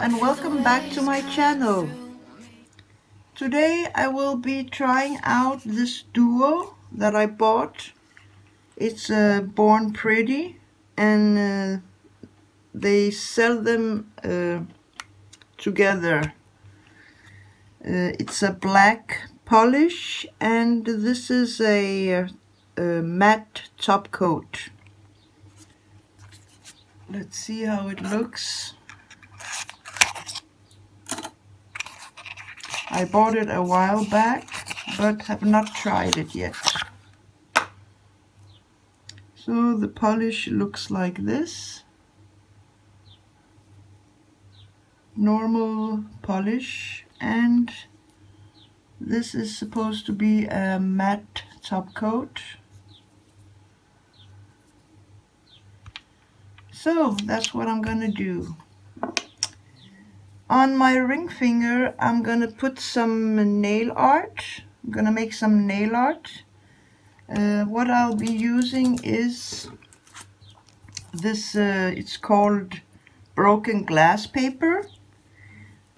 and welcome back to my channel. Today I will be trying out this duo that I bought. It's uh, Born Pretty and uh, they sell them uh, together. Uh, it's a black polish and this is a, a matte top coat. Let's see how it looks. I bought it a while back, but have not tried it yet. So the polish looks like this. Normal polish and this is supposed to be a matte top coat. So that's what I'm gonna do. On my ring finger, I'm gonna put some nail art. I'm gonna make some nail art. Uh, what I'll be using is this, uh, it's called broken glass paper.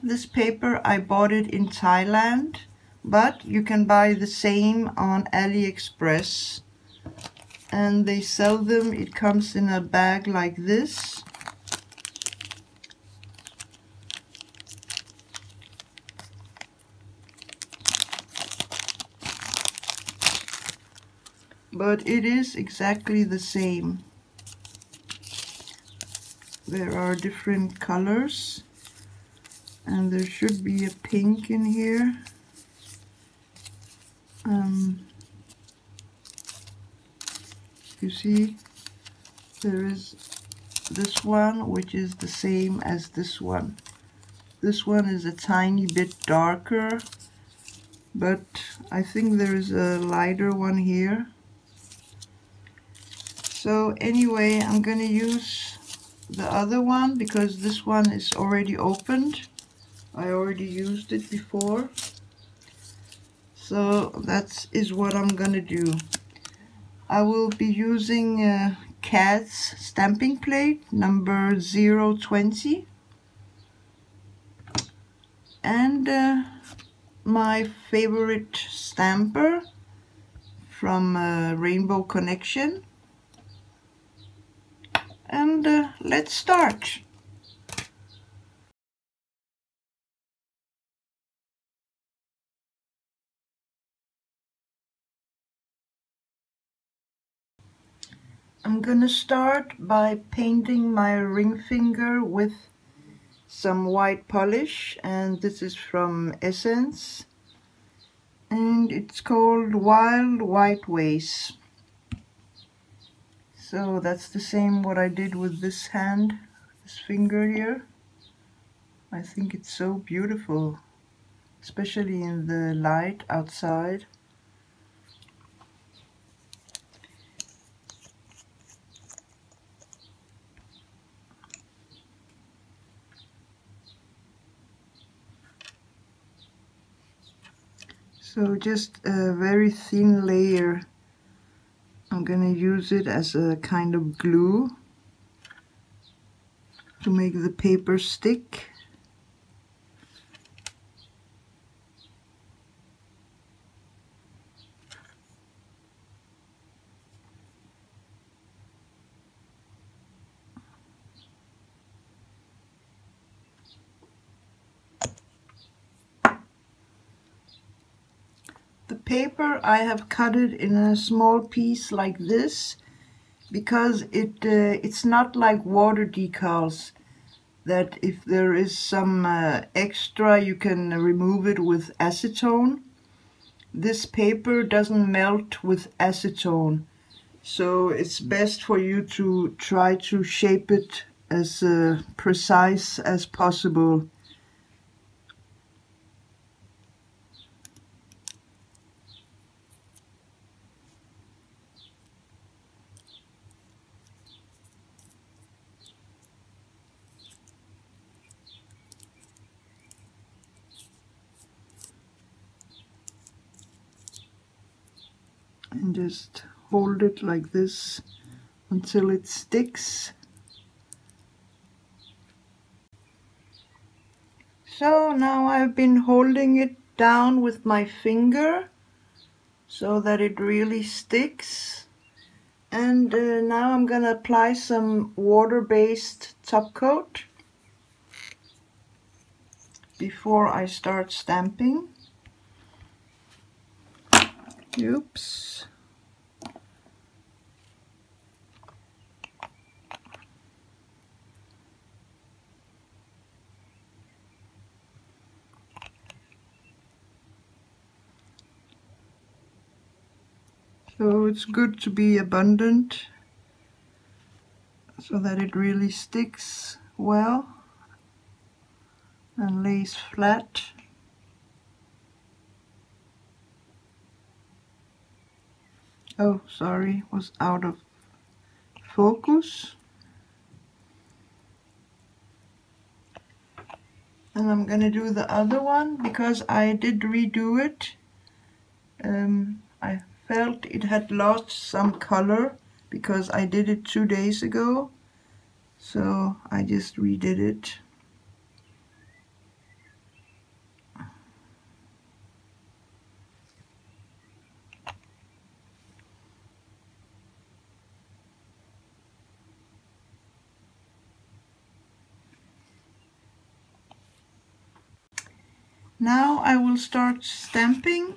This paper, I bought it in Thailand, but you can buy the same on AliExpress. And they sell them, it comes in a bag like this. But it is exactly the same. There are different colors and there should be a pink in here. Um, you see there is this one which is the same as this one. This one is a tiny bit darker but I think there is a lighter one here so anyway I'm gonna use the other one because this one is already opened. I already used it before. So that is what I'm gonna do. I will be using uh, CAD's stamping plate number 020 and uh, my favorite stamper from uh, Rainbow Connection and uh, let's start. I'm gonna start by painting my ring finger with some white polish and this is from Essence and it's called Wild White Ways so that's the same what I did with this hand this finger here. I think it's so beautiful especially in the light outside. So just a very thin layer I'm to use it as a kind of glue to make the paper stick. The paper I have cut it in a small piece like this because it uh, it's not like water decals that if there is some uh, extra you can remove it with acetone. This paper doesn't melt with acetone so it's best for you to try to shape it as uh, precise as possible and just hold it like this until it sticks So now I've been holding it down with my finger so that it really sticks. And uh, now I'm gonna apply some water-based top coat before I start stamping. Oops. So it's good to be abundant so that it really sticks well and lays flat. Oh, sorry, was out of focus. And I'm gonna do the other one because I did redo it. Um, I felt it had lost some color because I did it two days ago so I just redid it Now I will start stamping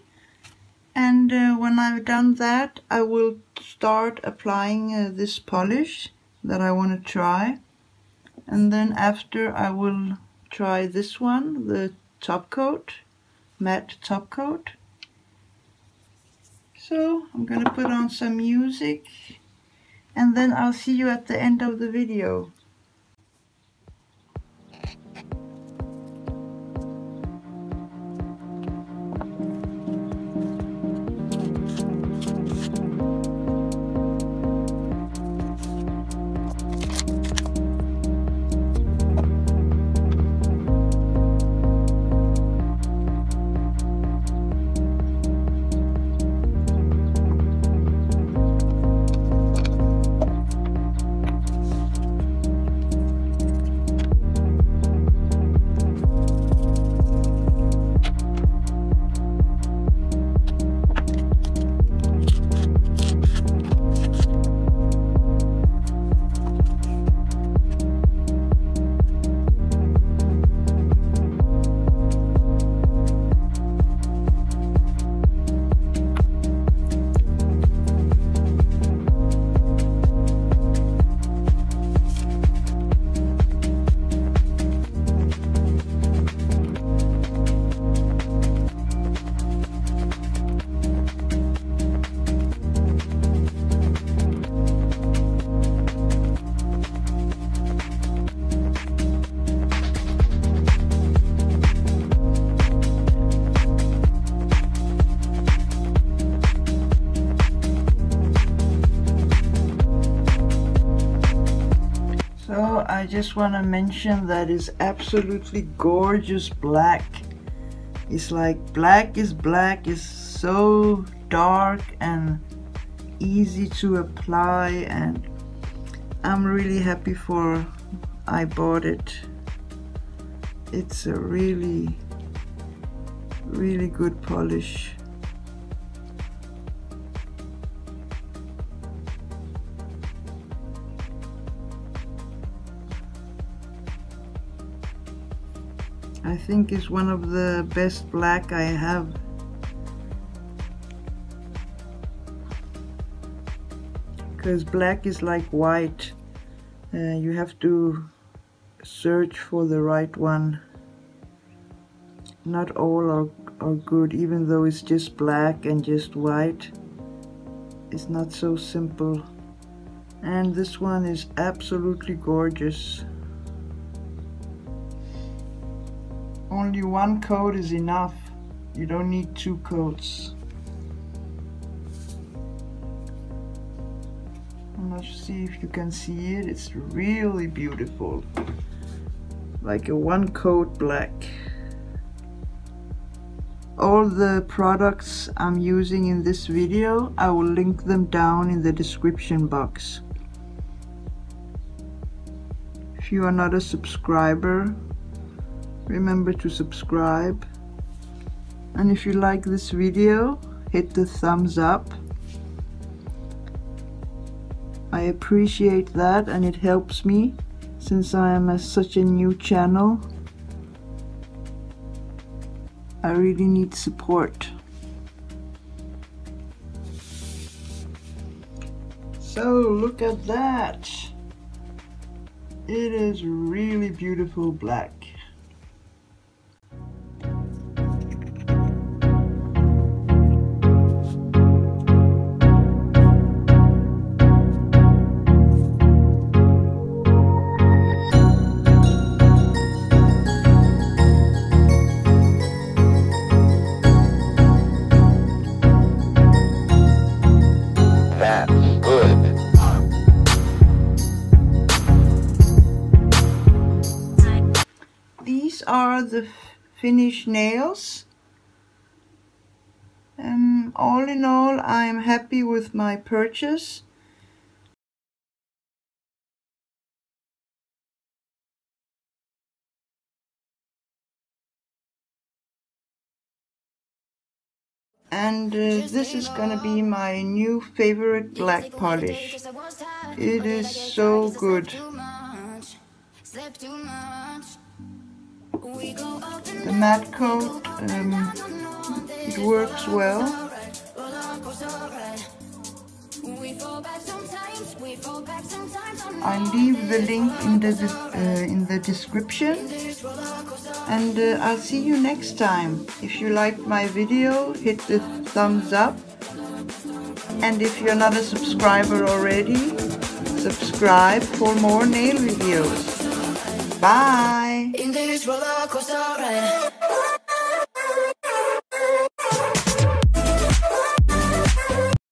and uh, when I've done that I will start applying uh, this polish that I want to try. And then after I will try this one the top coat matte top coat. So I'm gonna put on some music and then I'll see you at the end of the video I just want to mention that is absolutely gorgeous black. It's like black is black is so dark and easy to apply and I'm really happy for I bought it. It's a really really good polish. I think is one of the best black I have. Because black is like white. Uh, you have to search for the right one. Not all are, are good, even though it's just black and just white. It's not so simple. And this one is absolutely gorgeous. Only one coat is enough. You don't need two coats. Let's see if you can see it. It's really beautiful. Like a one coat black. All the products I'm using in this video, I will link them down in the description box. If you are not a subscriber, remember to subscribe. And if you like this video hit the thumbs up. I appreciate that and it helps me since I am a, such a new channel. I really need support. So look at that. It is really beautiful black are the finished nails. Um, all in all, I'm happy with my purchase. and uh, this is gonna be my new favorite black polish. It is so good. The matte coat, um, it works well. I leave the link in the uh, in the description and uh, I'll see you next time. If you liked my video, hit the thumbs up and if you're not a subscriber already, subscribe for more nail videos. Bye. Roller coaster ride.